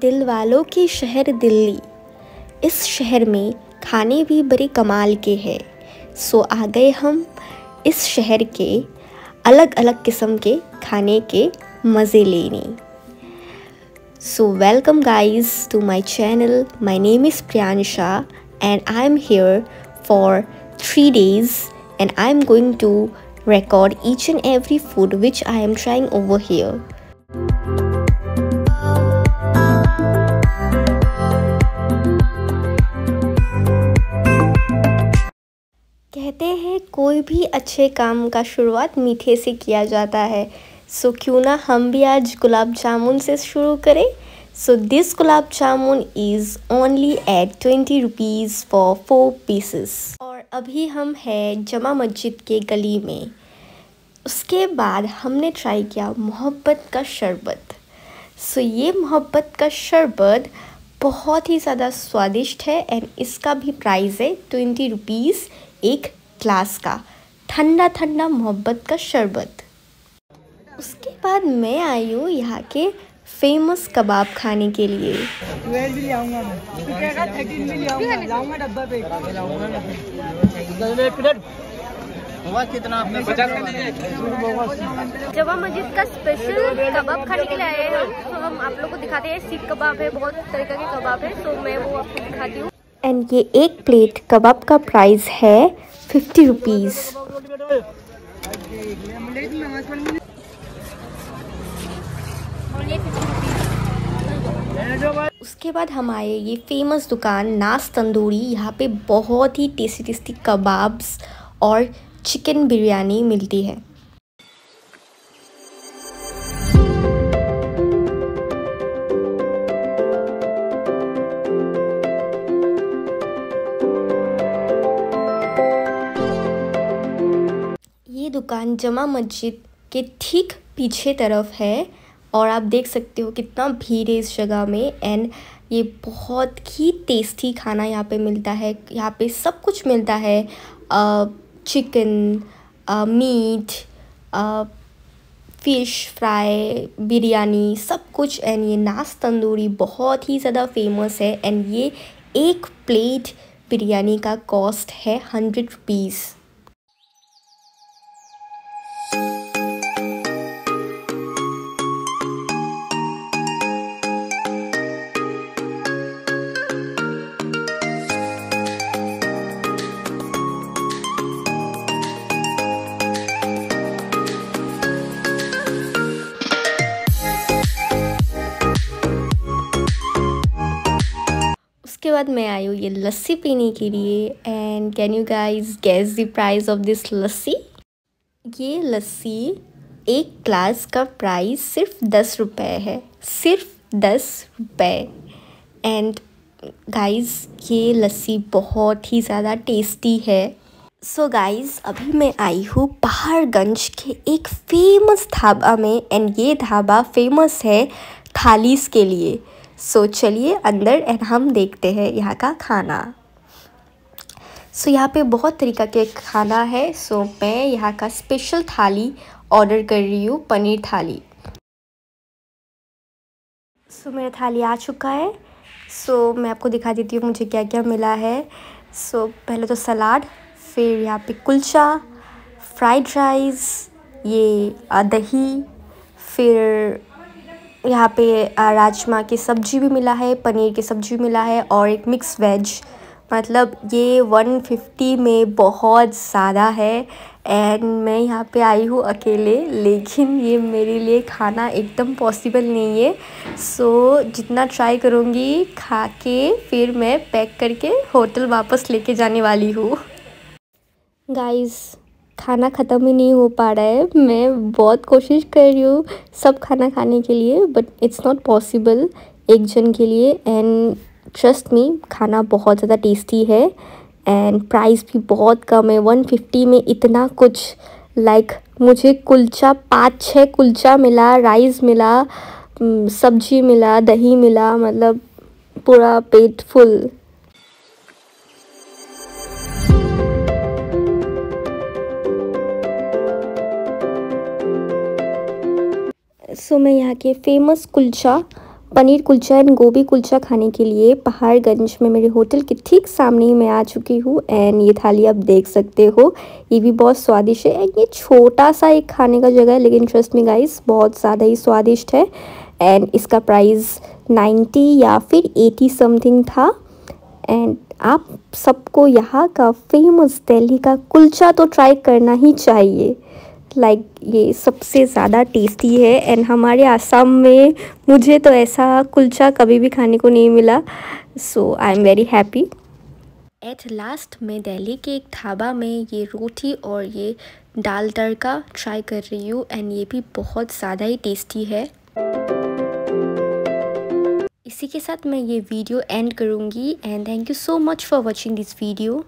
दिल वालों के शहर दिल्ली। इस शहर में खाने भी बड़े कमाल के हैं। सो आ गए हम इस शहर के अलग अलग किस्म के खाने के मज़े लेने। So welcome guys to my channel. My name is Priyansha and I am here for three days and I am going to record each and every food which I am trying over here. कहते हैं, कोई भी अच्छे काम का शुरुआत मीठे से किया जाता है। सो क्यों ना हम भी आज गुलाब जामुन से शुरू करें? So this gulab jamun is only at twenty rupees for four pieces और अभी हम हैं जमा मस्जिद के गली में। उसके बाद हमने ट्राई किया मोहब्बत का शरबत। सो ये मोहब्बत का शरबत बहुत ही ज़्यादा स्वादिष्ट है एंड इसका भी प्राइस है ट्वेंटी रुपीज़ एक ग्लास का ठंडा ठंडा मोहब्बत का शरबत। उसके बाद मैं आई हूँ यहाँ के फ़ेमस कबाब खाने के लिए। जमा मस्जिद का स्पेशल कबाब खाने के लिए आए हैं तो हम आप लोग को दिखाते हैं सीख कबाब है बहुत तरीके के कबाब है तो मैं वो आपको दिखाती हूँ। एंड ये एक प्लेट कबाब का प्राइस है फिफ्टी रुपीज़ उसके बाद हम आए ये फ़ेमस दुकान नास तंदूरी। यहाँ पे बहुत ही टेस्टी टेस्टी कबाब्स और चिकन बिरयानी मिलती है। दुकान जमा मस्जिद के ठीक पीछे तरफ़ है और आप देख सकते हो कितना भीड़ है इस जगह में एंड ये बहुत ही टेस्टी खाना यहाँ पे मिलता है। यहाँ पे सब कुछ मिलता है। Chicken meat fish fry biryani सब कुछ एंड ये नास तंदूरी बहुत ही ज़्यादा फ़ेमस है एंड ये एक प्लेट बिरयानी का कॉस्ट है हंड्रेड रुपीज़ उसके बाद मैं आई हूँ ये लस्सी पीने के लिए। And can you guys guess the price of this lassi? ये लस्सी एक ग्लास का प्राइस सिर्फ़ दस रुपये है। सिर्फ़ दस रुपये एंड गाइस ये लस्सी बहुत ही ज़्यादा टेस्टी है। सो so गाइस अभी मैं आई हूँ पहाड़गंज के एक फ़ेमस ढाबा में। एंड ये ढाबा फ़ेमस है थालीस के लिए। सो so, चलिए अंदर एंड हम देखते हैं यहाँ का खाना। सो so, यहाँ पे बहुत तरीका के खाना है। सो so, मैं यहाँ का स्पेशल थाली ऑर्डर कर रही हूँ पनीर थाली। सो so, मेरा थाली आ चुका है। सो so, मैं आपको दिखा देती हूँ मुझे क्या क्या मिला है। सो so, पहले तो सलाद फिर यहाँ पे कुलचा फ्राइड राइस ये दही फिर यहाँ पे राजमा की सब्ज़ी भी मिला है पनीर की सब्ज़ी मिला है और एक मिक्स वेज मतलब ये 150 में बहुत ज़्यादा है एंड मैं यहाँ पे आई हूँ अकेले लेकिन ये मेरे लिए खाना एकदम पॉसिबल नहीं है. सो so, जितना ट्राई करूँगी खा के फिर मैं पैक करके होटल वापस लेके जाने वाली हूँ. गाइस खाना ख़त्म ही नहीं हो पा रहा है। मैं बहुत कोशिश कर रही हूँ सब खाना खाने के लिए बट इट्स नॉट पॉसिबल एक जन के लिए। एंड ट्रस्ट मी खाना बहुत ज़्यादा टेस्टी है। एंड प्राइस भी बहुत कम है। वन फिफ्टी में इतना कुछ लाइक like, मुझे कुलचा पाँच छः कुलचा मिला राइस मिला सब्ज़ी मिला दही मिला मतलब पूरा पेट फुल सो मैं यहाँ के फ़ेमस कुलचा, पनीर कुलचा एंड गोभी कुलचा खाने के लिए पहाड़गंज में मेरे होटल के ठीक सामने ही मैं आ चुकी हूँ। एंड ये थाली आप देख सकते हो। ये भी बहुत स्वादिष्ट है। एंड ये छोटा सा एक खाने का जगह है, लेकिन ट्रस्ट में गाइस बहुत ज़्यादा ही स्वादिष्ट है। एंड इसका प्राइस 90 या फिर 80 समथिंग था। एंड आप सबको यहाँ का फ़ेमस दिल्ली का कुलचा तो ट्राई करना ही चाहिए। लाइक like, ये सबसे ज़्यादा टेस्टी है एंड हमारे आसाम में मुझे तो ऐसा कुलचा कभी भी खाने को नहीं मिला so I am very happy at last मैं दिल्ली के एक ढाबा में ये रोटी और ये दाल तड़का ट्राई कर रही हूँ एंड ये भी बहुत ज़्यादा ही टेस्टी है। इसी के साथ मैं ये वीडियो एंड करूँगी and thank you so much for watching this video